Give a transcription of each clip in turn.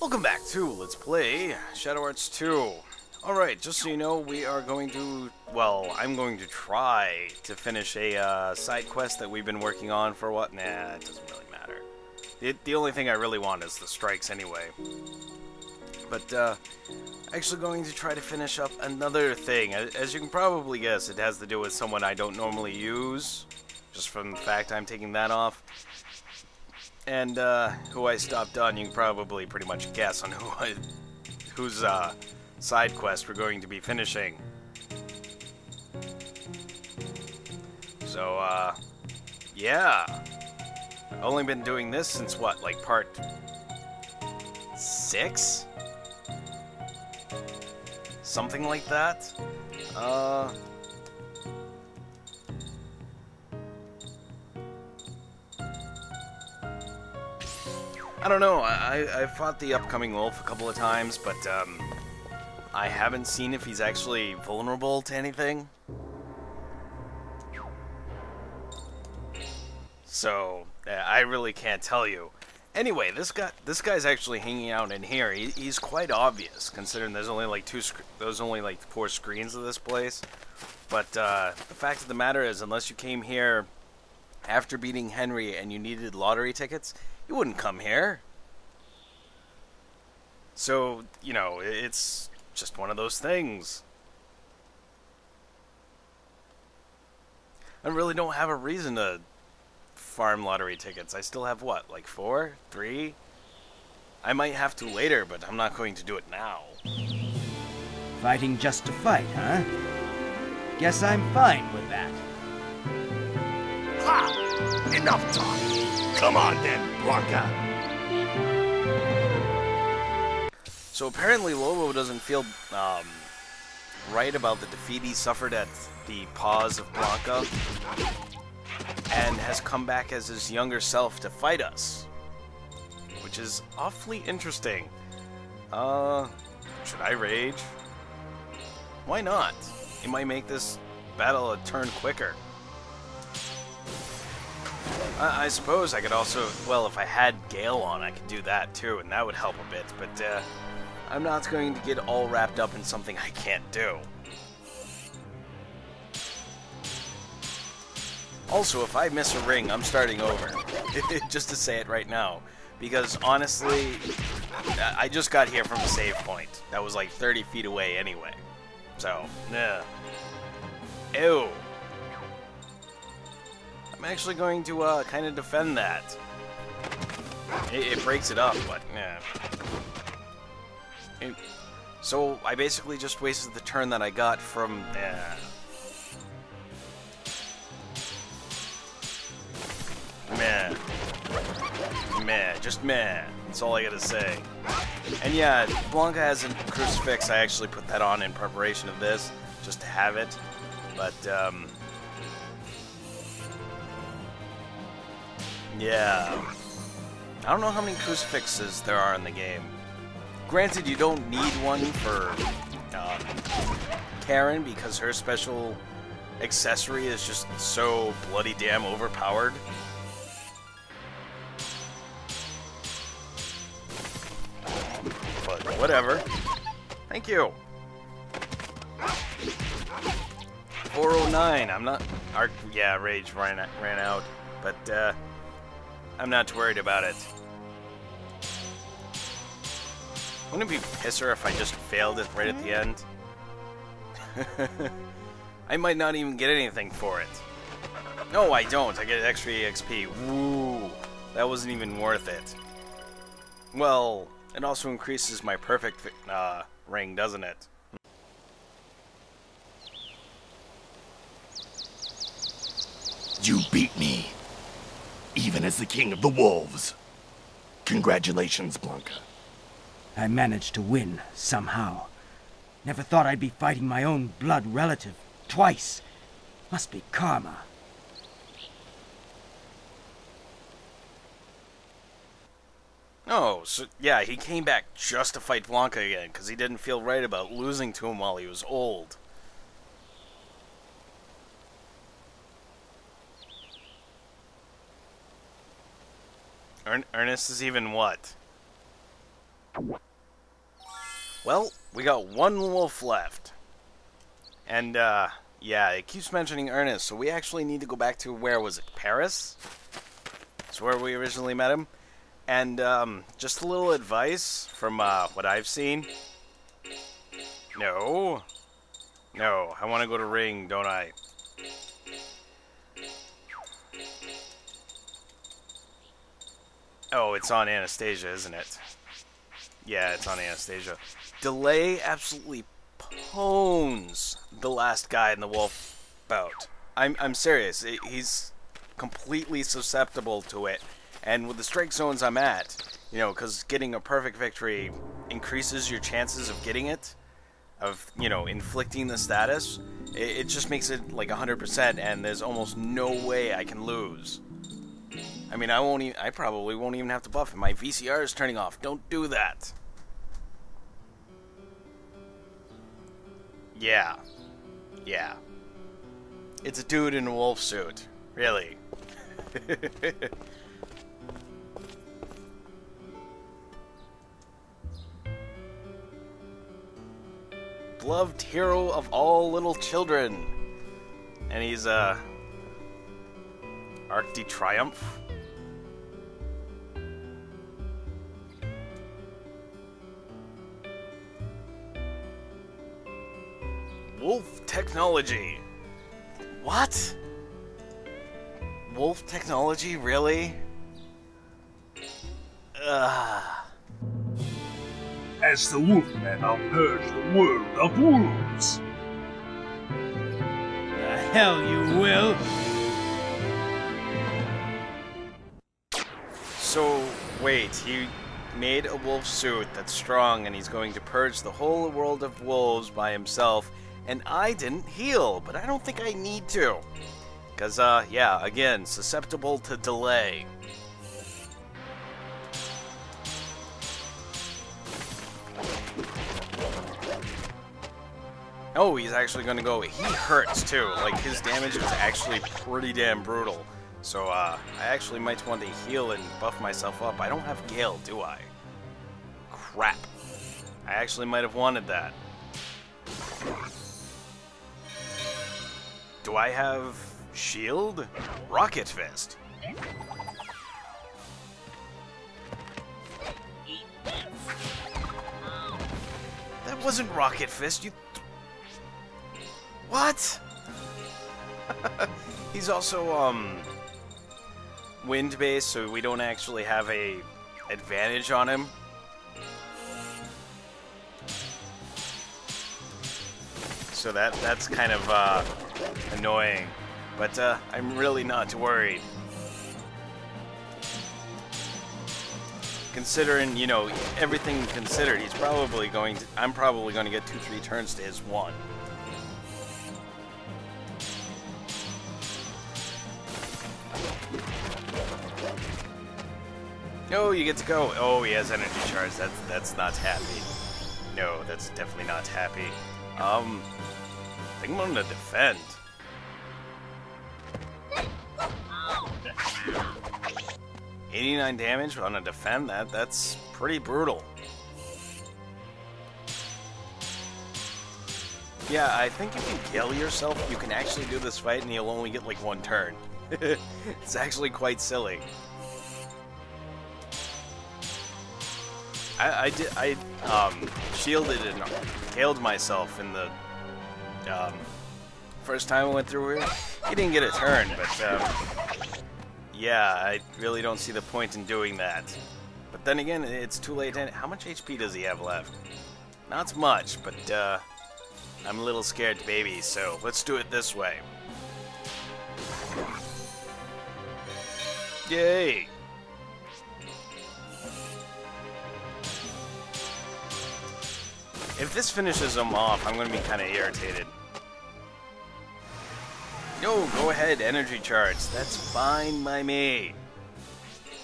Welcome back to Let's Play Shadow Hearts 2. Alright, just so you know, we are going to, well, I'm going to try to finish a uh, side quest that we've been working on for what? Nah, it doesn't really matter. The, the only thing I really want is the strikes anyway. But, uh, actually going to try to finish up another thing. As you can probably guess, it has to do with someone I don't normally use, just from the fact I'm taking that off and uh, who I stopped on, you can probably pretty much guess on who I, whose uh, side quest we're going to be finishing. So, uh, yeah. I've only been doing this since what, like part six? Something like that? Uh, I don't know. I, I fought the upcoming wolf a couple of times, but um, I haven't seen if he's actually vulnerable to anything. So I really can't tell you. Anyway, this guy this guy's actually hanging out in here. He, he's quite obvious, considering there's only like two there's only like four screens of this place. But uh, the fact of the matter is, unless you came here after beating Henry and you needed lottery tickets, you wouldn't come here. So, you know, it's just one of those things. I really don't have a reason to farm lottery tickets. I still have what, like four? Three? I might have to later, but I'm not going to do it now. Fighting just to fight, huh? Guess I'm fine with that. Ha! Enough talk! Come on then, Blanca. So apparently Lobo doesn't feel um, right about the defeat he suffered at the paws of Blanca and has come back as his younger self to fight us. Which is awfully interesting. Uh, should I rage? Why not? It might make this battle a turn quicker. I, I suppose I could also, well, if I had Gale on, I could do that too, and that would help a bit, but uh, I'm not going to get all wrapped up in something I can't do. Also, if I miss a ring, I'm starting over. just to say it right now. Because honestly, I just got here from a save point. That was like 30 feet away anyway. So, yeah. Ew. I'm actually going to uh, kind of defend that. It, it, breaks it up, but yeah. It, so I basically just wasted the turn that I got from. Uh, meh. Meh. Just meh. That's all I gotta say. And yeah, Blanca has a crucifix. I actually put that on in preparation of this, just to have it. But, um, Yeah. I don't know how many crucifixes there are in the game. Granted, you don't need one for um, Karin because her special accessory is just so bloody damn overpowered. But whatever. Thank you. 409. I'm not. Our, yeah, rage ran ran out, but uh, I'm not worried about it. Wouldn't it be pisser if I just failed it right at the end? I might not even get anything for it. No, I don't. I get extra EXP. Woo! That wasn't even worth it. Well, it also increases my perfect uh, ring, doesn't it? You beat me even as the king of the wolves. Congratulations, Blanca. I managed to win, somehow. Never thought I'd be fighting my own blood relative, twice. Must be karma. Oh, so yeah, he came back just to fight Blanca again, because he didn't feel right about losing to him while he was old. Ern Ernest is even what? Well, we got one wolf left. And, uh, yeah, it keeps mentioning Ernest, so we actually need to go back to, where was it, Paris? It's where we originally met him. And, um, just a little advice from, uh, what I've seen. No. No, I want to go to Ring, don't I? Oh, it's on Anastasia, isn't it? Yeah, it's on Anastasia. Delay absolutely pones the last guy in the wolf bout. I'm, I'm serious. He's completely susceptible to it. And with the strike zones I'm at, you know, because getting a perfect victory increases your chances of getting it, of, you know, inflicting the status, it, it just makes it like 100%, and there's almost no way I can lose. I mean, I won't. I probably won't even have to buff him. My VCR is turning off. Don't do that. Yeah. Yeah. It's a dude in a wolf suit. Really. Beloved hero of all little children. And he's, uh... Arc de Triomphe? Wolf technology. What? Wolf technology, really? Ugh. As the Wolfmen, I'll purge the world of wolves. The hell you will! Wait, he made a wolf suit that's strong and he's going to purge the whole world of wolves by himself and I didn't heal, but I don't think I need to. Because, uh, yeah, again, susceptible to delay. Oh, he's actually going to go. He hurts, too. Like, his damage is actually pretty damn brutal. So, uh, I actually might want to heal and buff myself up. I don't have Gale, do I? Crap. I actually might have wanted that. Do I have shield? Rocket fist. That wasn't rocket fist. You. What? He's also um wind based, so we don't actually have a advantage on him. So that that's kind of uh annoying. But uh, I'm really not worried. Considering, you know, everything considered, he's probably going to, I'm probably going to get two, three turns to his one. Oh, you get to go. Oh, he has energy charge. That's that's not happy. No, that's definitely not happy. Um, I think I'm gonna defend. 89 damage on a defend, that that's pretty brutal. Yeah, I think if you kill yourself, you can actually do this fight and you'll only get like one turn. it's actually quite silly. I, I did I um shielded and killed myself in the um, first time I went through here. He didn't get a turn, but um, yeah, I really don't see the point in doing that. But then again, it's too late. How much HP does he have left? Not much, but uh, I'm a little scared baby, so let's do it this way. Yay! If this finishes him off, I'm going to be kind of irritated. No, go ahead, energy charge. That's fine by me.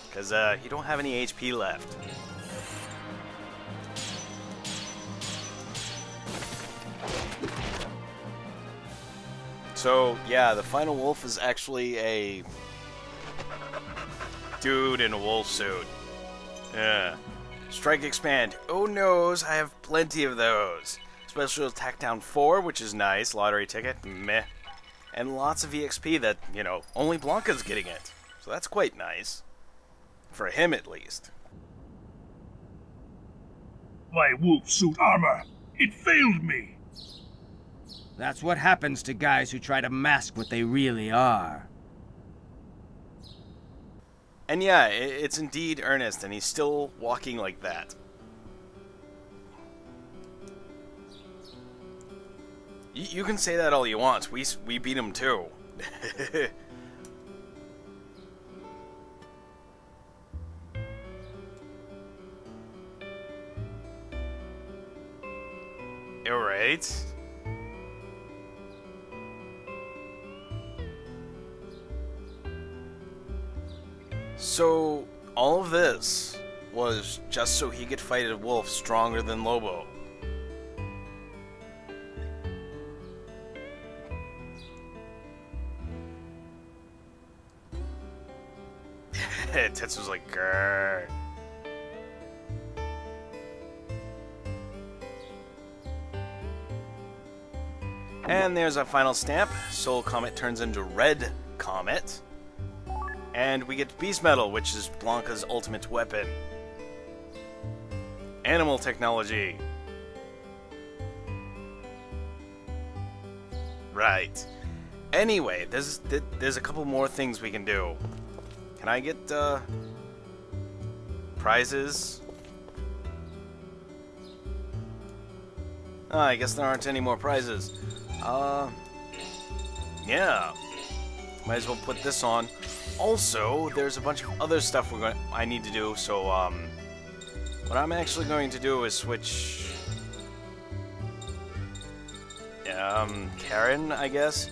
Because uh, you don't have any HP left. So, yeah, the final wolf is actually a dude in a wolf suit. Yeah. Strike Expand. Oh noes, I have plenty of those. Special Attack Down 4, which is nice. Lottery Ticket, meh. And lots of EXP that, you know, only Blanca's getting it. So that's quite nice. For him, at least. My wolf suit armor. It failed me. That's what happens to guys who try to mask what they really are. And yeah, it's indeed Ernest, and he's still walking like that. you can say that all you want. We we beat him too. all So, all of this was just so he could fight a wolf stronger than Lobo. Tetsu's like, grrr. And there's our final stamp. Soul Comet turns into Red Comet. And we get Beast Metal, which is Blanca's ultimate weapon. Animal technology. Right. Anyway, there's there's a couple more things we can do. Can I get uh, prizes? Oh, I guess there aren't any more prizes. Uh, yeah. Might as well put this on. Also, there's a bunch of other stuff we're going I need to do, so um what I'm actually going to do is switch um Karin, I guess.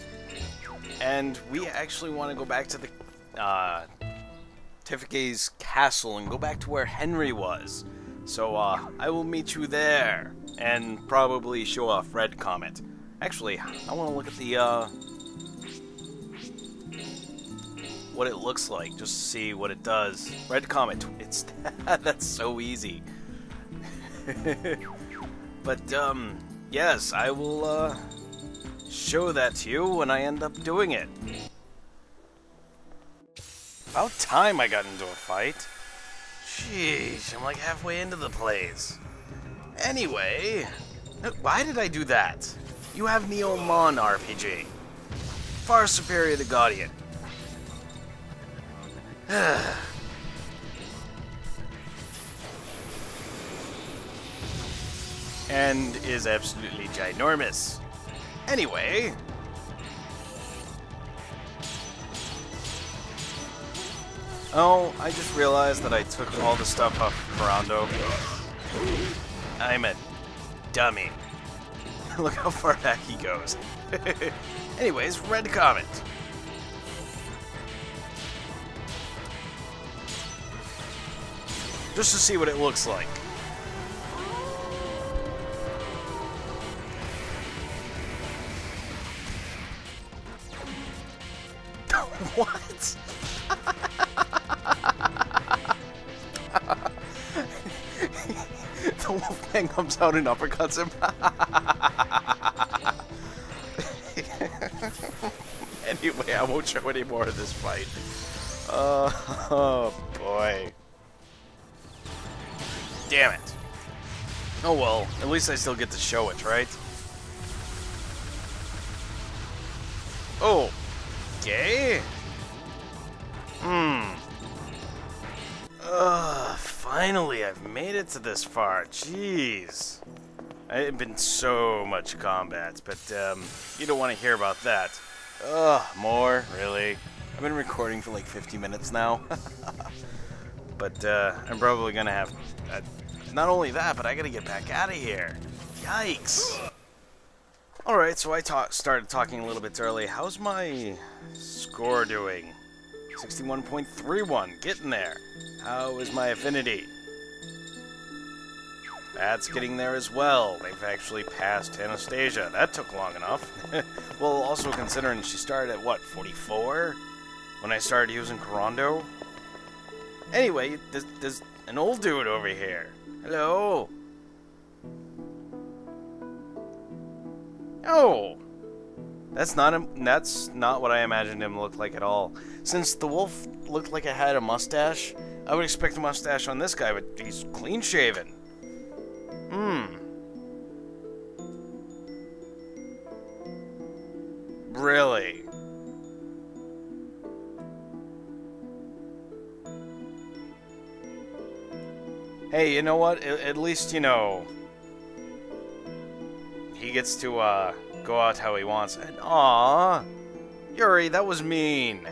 And we actually want to go back to the uh Tifike's castle and go back to where Henry was. So uh I will meet you there and probably show off Red Comet. Actually, I want to look at the uh what it looks like, just to see what it does. Red Comet, it's that's so easy. but um, yes, I will uh, show that to you when I end up doing it. About time I got into a fight. Jeez, I'm like halfway into the plays. Anyway, why did I do that? You have Neo Mon RPG. Far superior to Guardian. and is absolutely ginormous. Anyway. Oh, I just realized that I took all the stuff off Ferrando. I'm a dummy. Look how far back he goes. Anyways, Red Comet. Just to see what it looks like. what? the wolfman comes out and uppercuts him. anyway, I won't show any more of this fight. Uh, oh boy. Damn it. Oh well, at least I still get to show it, right? Oh. Gay? Hmm. Ugh, finally I've made it to this far. Jeez. I've been so much combat, but um, you don't want to hear about that. Ugh, more? Really? I've been recording for like 50 minutes now. but uh, I'm probably gonna have uh, not only that, but I gotta get back out of here. Yikes. Alright, so I talk, started talking a little bit early. How's my score doing? 61.31, getting there. How is my affinity? That's getting there as well. They've actually passed Anastasia. That took long enough. well, also considering she started at, what, 44? When I started using Kurando? Anyway, there's, there's an old dude over here. Hello? Oh! That's not him. That's not what I imagined him look like at all. Since the wolf looked like it had a mustache, I would expect a mustache on this guy, but he's clean shaven. Hmm. Really? Hey, you know what? At, at least, you know, he gets to, uh, go out how he wants. And, aw, Yuri, that was mean.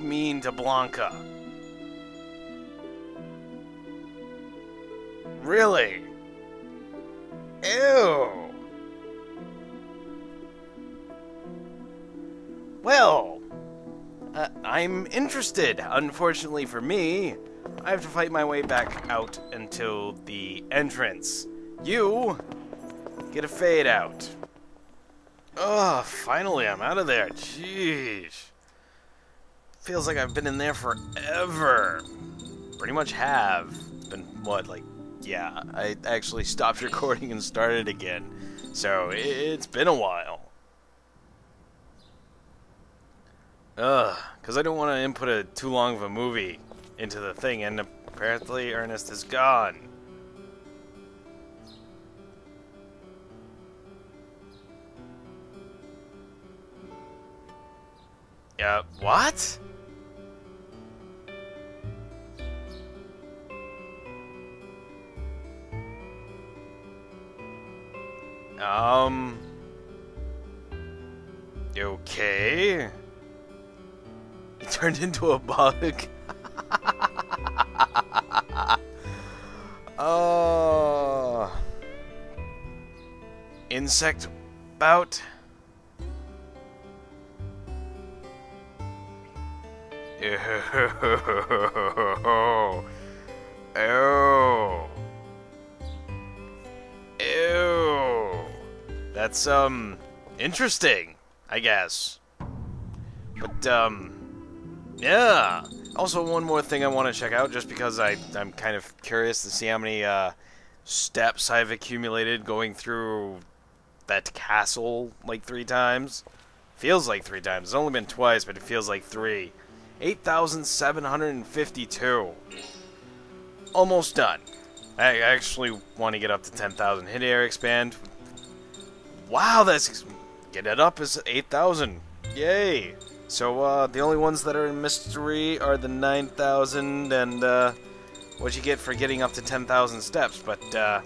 Mean to Blanca. Really? Ew. Well, uh, I'm interested. Unfortunately for me, I have to fight my way back out until the entrance. You get a fade out. Ugh, finally I'm out of there. Jeez. Feels like I've been in there forever. Pretty much have. Been, what, like, yeah, I actually stopped recording and started again. So, it's been a while. Ugh, because I don't want to input a too long of a movie into the thing, and apparently Ernest is gone. Yeah, what? Um. Okay. It turned into a bug. Oh. Insect bout. Ew. That's, um, interesting, I guess. But, um, yeah. Also, one more thing I want to check out, just because I, I'm kind of curious to see how many, uh, steps I've accumulated going through that castle, like, three times. Feels like three times. It's only been twice, but it feels like three. 8,752. Almost done. I actually want to get up to 10,000. Hit air expand. Wow, that's... Get it up is 8,000. Yay. So, uh, the only ones that are in mystery are the 9,000 and, uh, what you get for getting up to 10,000 steps. But, uh,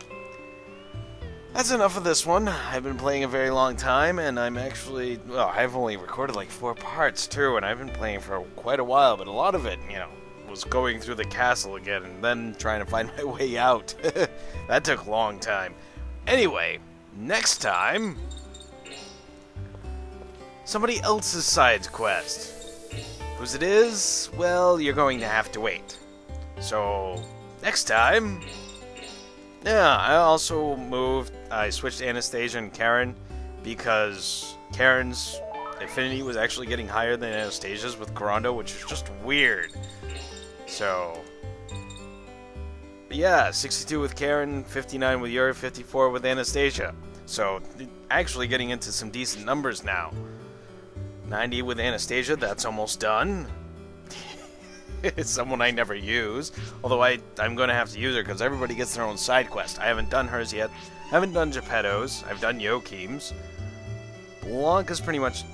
that's enough of this one. I've been playing a very long time, and I'm actually... Well, I've only recorded like four parts, too, and I've been playing for quite a while, but a lot of it, you know, was going through the castle again, and then trying to find my way out. that took a long time. Anyway, next time... Somebody else's side quest. Whose it is, well, you're going to have to wait. So, next time... Yeah, I also moved, I switched Anastasia and Karin because Karin's affinity was actually getting higher than Anastasia's with Kurando, which is just weird. So, yeah, 62 with Karin, 59 with Yuri, 54 with Anastasia. So, actually getting into some decent numbers now. 90 with Anastasia, that's almost done. it's someone I never use. Although I, I'm going to have to use her because everybody gets their own side quest. I haven't done hers yet. I haven't done Geppetto's. I've done Joachim's. Blanca's pretty much...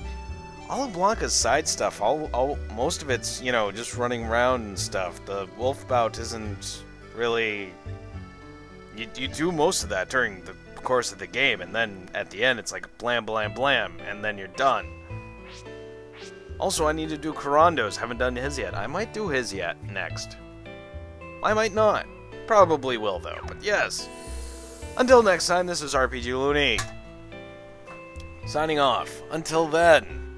All of Blanca's side stuff, all, all, most of it's, you know, just running around and stuff. The wolf bout isn't really... You, you do most of that during the course of the game, and then at the end it's like blam, blam, blam, and then you're done. Also, I need to do Kurando's. Haven't done his yet. I might do his yet next. I might not. Probably will, though. But yes. Until next time, this is RPGLoony. Signing off. Until then.